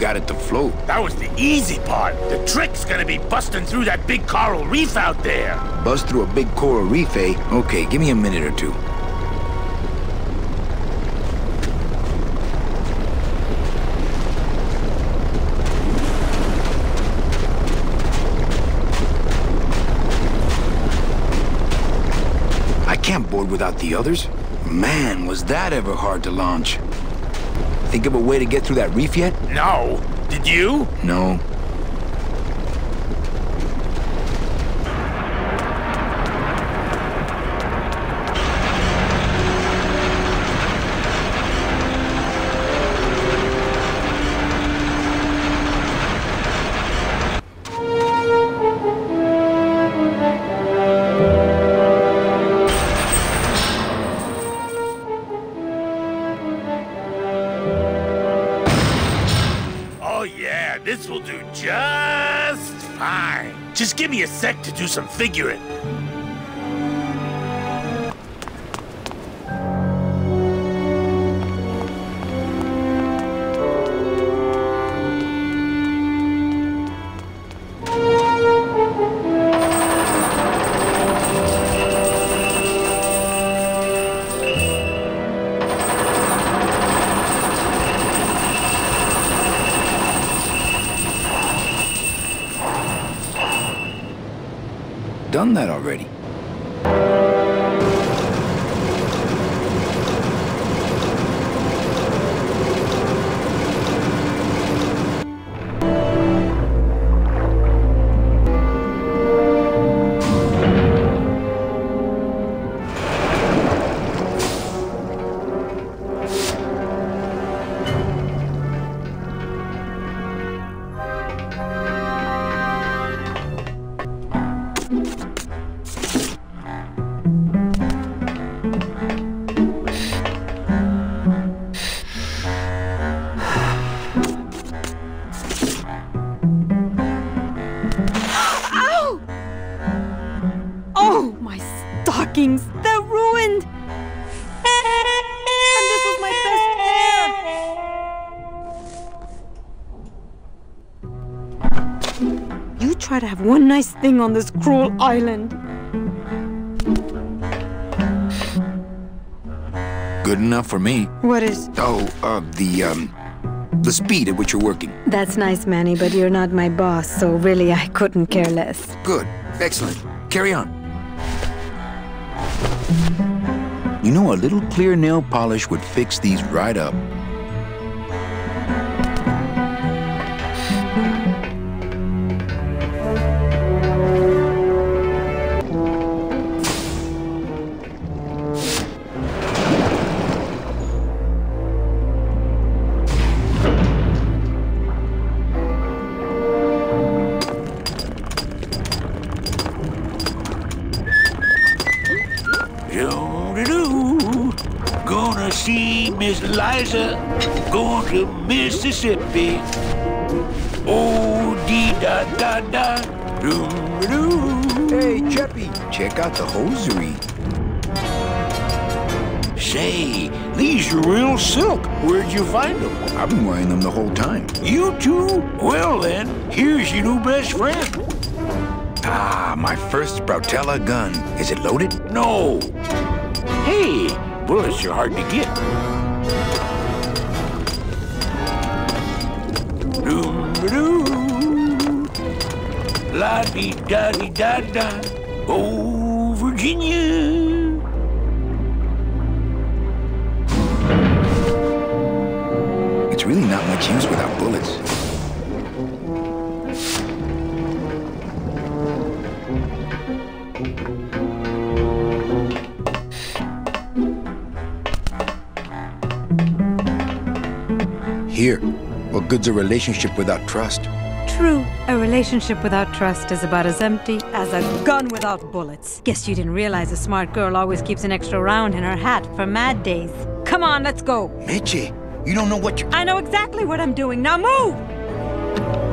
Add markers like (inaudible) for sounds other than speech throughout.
got it to float. That was the easy part. The trick's gonna be busting through that big coral reef out there. Bust through a big coral reef, eh? Okay, give me a minute or two. I can't board without the others. Man, was that ever hard to launch. Think of a way to get through that reef yet? No. Did you? No. Just give me a sec to do some figuring. Done that already. Have one nice thing on this cruel island. Good enough for me. What is. Oh, uh, the, um, the speed at which you're working. That's nice, Manny, but you're not my boss, so really I couldn't care less. Good. Excellent. Carry on. You know, a little clear nail polish would fix these right up. Miss Liza going to Mississippi. Oh, dee da da da. Doo-doo. Hey, Cheppy, check out the hosiery. Say, these are real silk. Where'd you find them? I've been wearing them the whole time. You too? Well then, here's your new best friend. Ah, my first Sproutella gun. Is it loaded? No. Hey, bullets are hard to get. La di da di da da. Oh, Virginia. It's really not much use without bullets. Here, what good's a relationship without trust? True, a relationship without trust is about as empty as a gun without bullets. Guess you didn't realize a smart girl always keeps an extra round in her hat for mad days. Come on, let's go. Meche, you don't know what you're... I know exactly what I'm doing. Now move!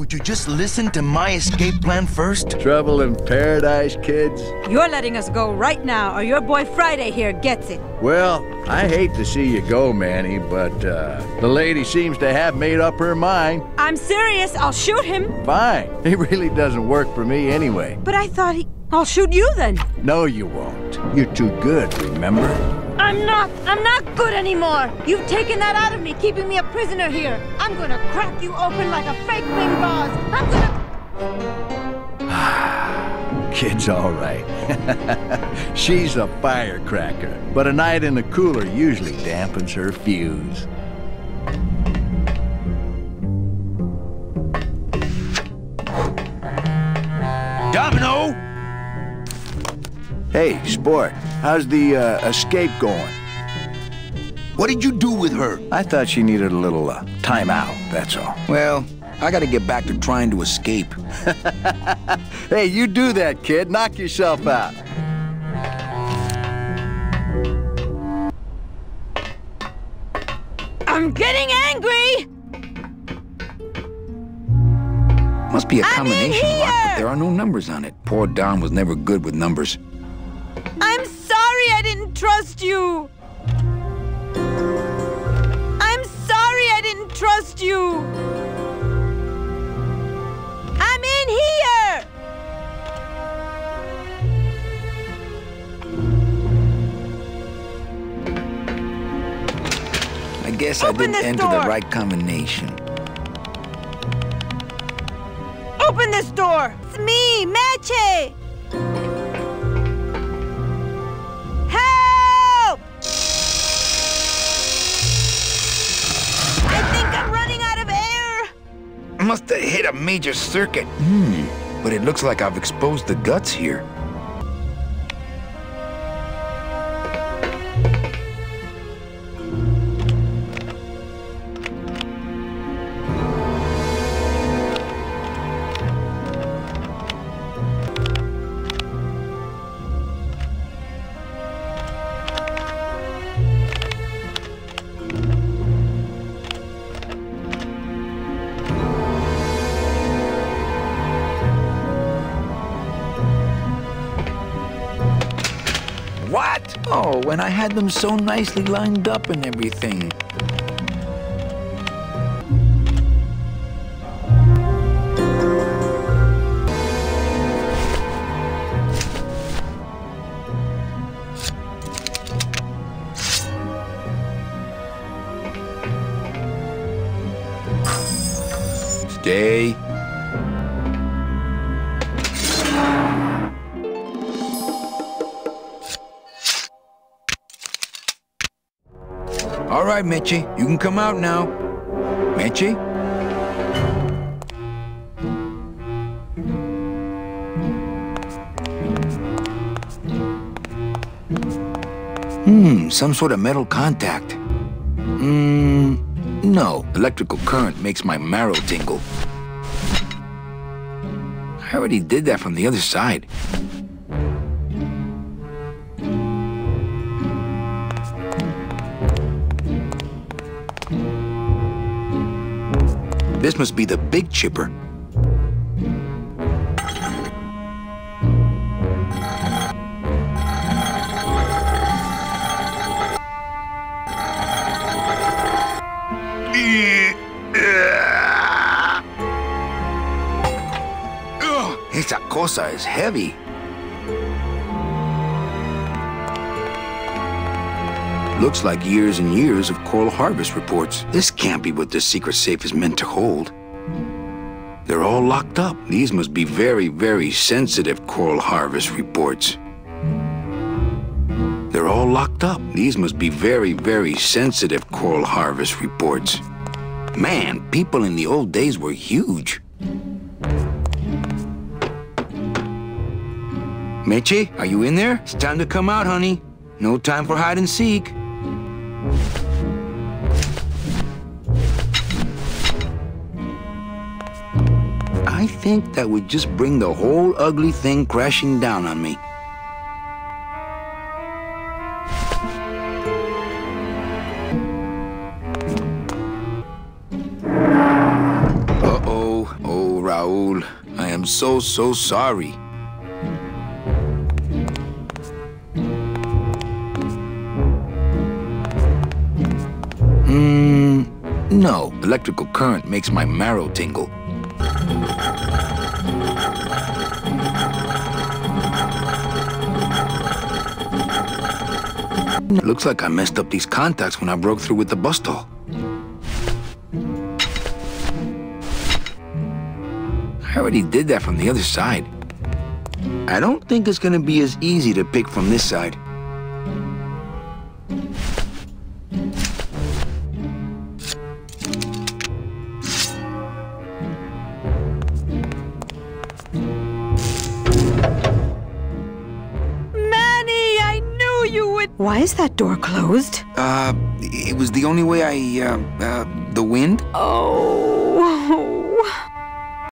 Would you just listen to my escape plan first? Trouble in paradise, kids? You're letting us go right now, or your boy Friday here gets it. Well, I hate to see you go, Manny, but uh, the lady seems to have made up her mind. I'm serious. I'll shoot him. Fine. (laughs) He really doesn't work for me anyway. But I thought he. I'll shoot you then. No, you won't. You're too good, remember? I'm not. I'm not good anymore. You've taken that out of me, keeping me a prisoner here. I'm gonna crack you open like a fake Ming vase. I'm gonna. (sighs) Kid's all right. (laughs) She's a firecracker, but a night in the cooler usually dampens her fuse. Hey, Sport, how's the uh, escape going? What did you do with her? I thought she needed a little uh, time out, that's all. Well, I gotta get back to trying to escape. (laughs) Hey, you do that, kid. Knock yourself out. I'm getting angry. Must be a I'm in combination lock, but there are no numbers on it. Poor Don was never good with numbers. I'm sorry I didn't trust you. I'm sorry I didn't trust you. I'm in here. I guess I didn't enter door. the right combination. Open this door. It's me, Meche. Must have hit a major circuit. Hmm. But it looks like I've exposed the guts here. What? Oh, when I had them so nicely lined up and everything. Stay. Meche, you can come out now. Meche? Hmm, some sort of metal contact. Hmm, no. Electrical current makes my marrow tingle. I already did that from the other side. This must be the big chipper. Ugh, Esa cosa is heavy. Looks like years and years of coral harvest reports. This can't be what this secret safe is meant to hold. They're all locked up. These must be very, very sensitive coral harvest reports. They're all locked up. These must be very, very sensitive coral harvest reports. Man, people in the old days were huge. Meche, are you in there? It's time to come out, honey. No time for hide and seek. I think that would just bring the whole ugly thing crashing down on me. Uh-oh. Oh, Raul. I am so, so sorry. Hmm, no. Electrical current makes my marrow tingle. Looks like I messed up these contacts when I broke through with the bus stall. I already did that from the other side. I don't think it's gonna be as easy to pick from this side. Why is that door closed? Uh, it was the only way I, uh, uh, the wind? Oh.